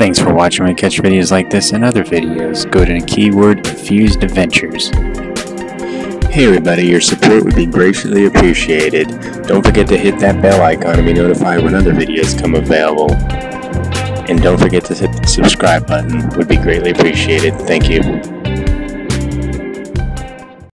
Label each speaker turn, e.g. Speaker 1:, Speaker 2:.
Speaker 1: Thanks for watching my catch videos like this and other videos. Go to the keyword "Fused adventures.
Speaker 2: Hey everybody, your support would be greatly appreciated. Don't forget to hit that bell icon to be notified when other videos come available. And don't forget to hit the subscribe button, would be greatly appreciated. Thank you.